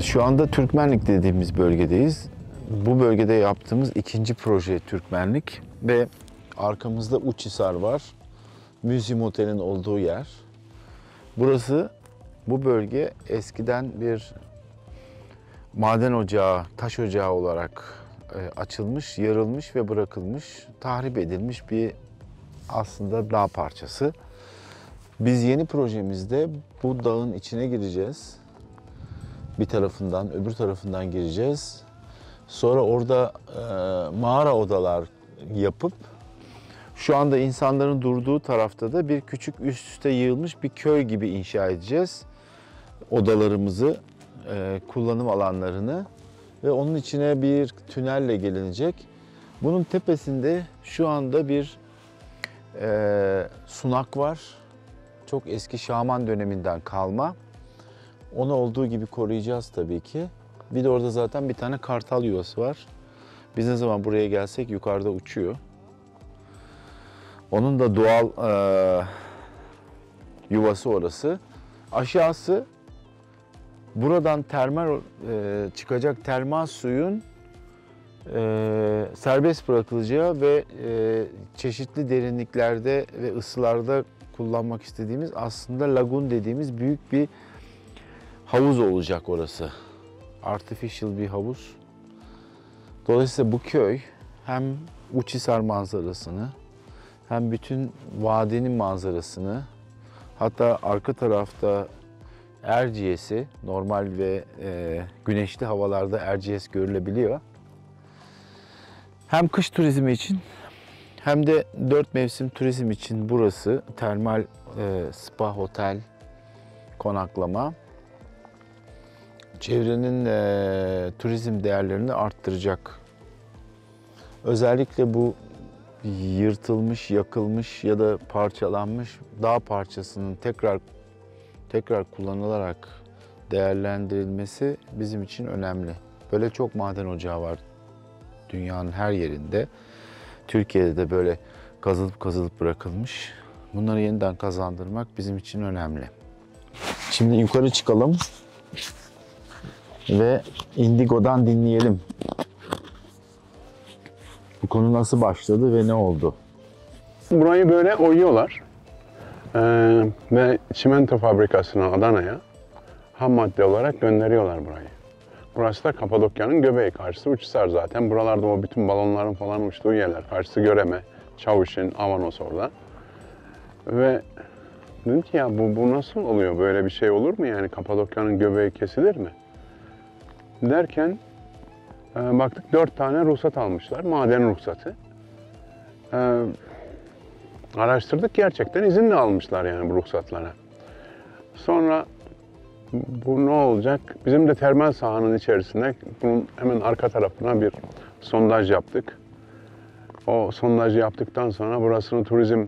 Şu anda Türkmenlik dediğimiz bölgedeyiz. Bu bölgede yaptığımız ikinci proje Türkmenlik ve arkamızda Uçhisar var. Müzyum Otel'in olduğu yer. Burası bu bölge eskiden bir maden ocağı, taş ocağı olarak e, açılmış, yarılmış ve bırakılmış, tahrip edilmiş bir aslında dağ parçası. Biz yeni projemizde bu dağın içine gireceğiz. Bir tarafından, öbür tarafından gireceğiz. Sonra orada e, mağara odalar yapıp şu anda insanların durduğu tarafta da bir küçük üst üste yığılmış bir köy gibi inşa edeceğiz. Odalarımızı, e, kullanım alanlarını ve onun içine bir tünelle gelinecek. Bunun tepesinde şu anda bir e, sunak var. Çok eski Şaman döneminden kalma. Onu olduğu gibi koruyacağız tabii ki. Bir de orada zaten bir tane kartal yuvası var. Biz ne zaman buraya gelsek yukarıda uçuyor. Onun da doğal e, yuvası orası. Aşağısı buradan termal e, çıkacak termal suyun e, serbest bırakılacağı ve e, çeşitli derinliklerde ve ısılarda kullanmak istediğimiz aslında lagun dediğimiz büyük bir havuz olacak orası. Artificial bir havuz. Dolayısıyla bu köy hem Uçhisar manzarasını hem bütün vadinin manzarasını hatta arka tarafta Erciyes'i normal ve e, güneşli havalarda Erciyes görülebiliyor. Hem kış turizmi için hem de dört mevsim turizm için burası termal e, spa otel konaklama çevrenin e, turizm değerlerini arttıracak. Özellikle bu yırtılmış, yakılmış ya da parçalanmış dağ parçasının tekrar tekrar kullanılarak değerlendirilmesi bizim için önemli. Böyle çok maden ocağı var dünyanın her yerinde. Türkiye'de de böyle kazılıp kazılıp bırakılmış. Bunları yeniden kazandırmak bizim için önemli. Şimdi yukarı çıkalım ve Indigo'dan dinleyelim. Bu konu nasıl başladı ve ne oldu? Burayı böyle oyuyorlar. Ee, ve çimento fabrikasına Adana'ya ham madde olarak gönderiyorlar burayı. Burası da Kapadokya'nın göbeği. Karşısı Uçhisar zaten. Buralarda o bütün balonların falan uçtuğu yerler. Karşısı Göreme, Çavuşin, Avanos orada. Ve dedim ki ya bu, bu nasıl oluyor? Böyle bir şey olur mu yani? Kapadokya'nın göbeği kesilir mi? Derken e, baktık dört tane ruhsat almışlar. Maden ruhsatı. E, araştırdık gerçekten izinle almışlar yani bu ruhsatlara. Sonra bu ne olacak? Bizim de termal sahanın içerisinde bunun hemen arka tarafına bir sondaj yaptık. O sondajı yaptıktan sonra burasını turizm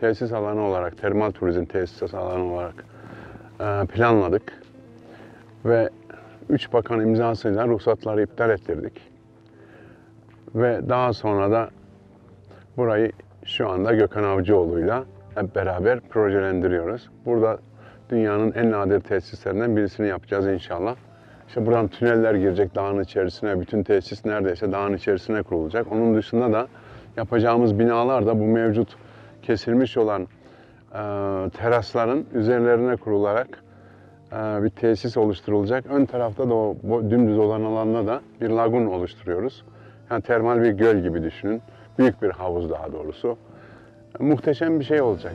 tesis alanı olarak, termal turizm tesis alanı olarak e, planladık. Ve üç bakan imzasıyla ruhsatları iptal ettirdik. Ve daha sonra da burayı şu anda Gökhan Avcıoğlu'yla hep beraber projelendiriyoruz. Burada dünyanın en nadir tesislerinden birisini yapacağız inşallah. İşte buradan tüneller girecek dağın içerisine, bütün tesis neredeyse dağın içerisine kurulacak. Onun dışında da yapacağımız binalar da bu mevcut kesilmiş olan e, terasların üzerlerine kurularak bir tesis oluşturulacak. Ön tarafta da o dümdüz olan alanda da bir lagun oluşturuyoruz. Yani termal bir göl gibi düşünün. Büyük bir havuz daha doğrusu. Muhteşem bir şey olacak.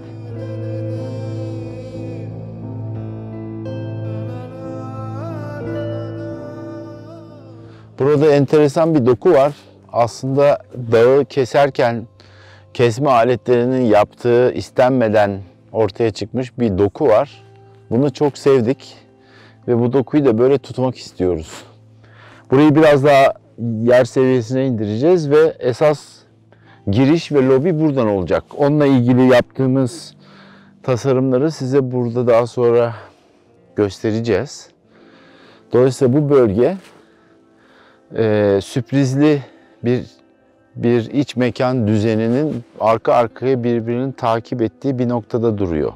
Burada enteresan bir doku var. Aslında dağı keserken kesme aletlerinin yaptığı istenmeden ortaya çıkmış bir doku var. Bunu çok sevdik ve bu dokuyu da böyle tutmak istiyoruz. Burayı biraz daha yer seviyesine indireceğiz ve esas giriş ve lobi buradan olacak. Onunla ilgili yaptığımız tasarımları size burada daha sonra göstereceğiz. Dolayısıyla bu bölge e, sürprizli bir bir iç mekan düzeninin arka arkaya birbirini takip ettiği bir noktada duruyor.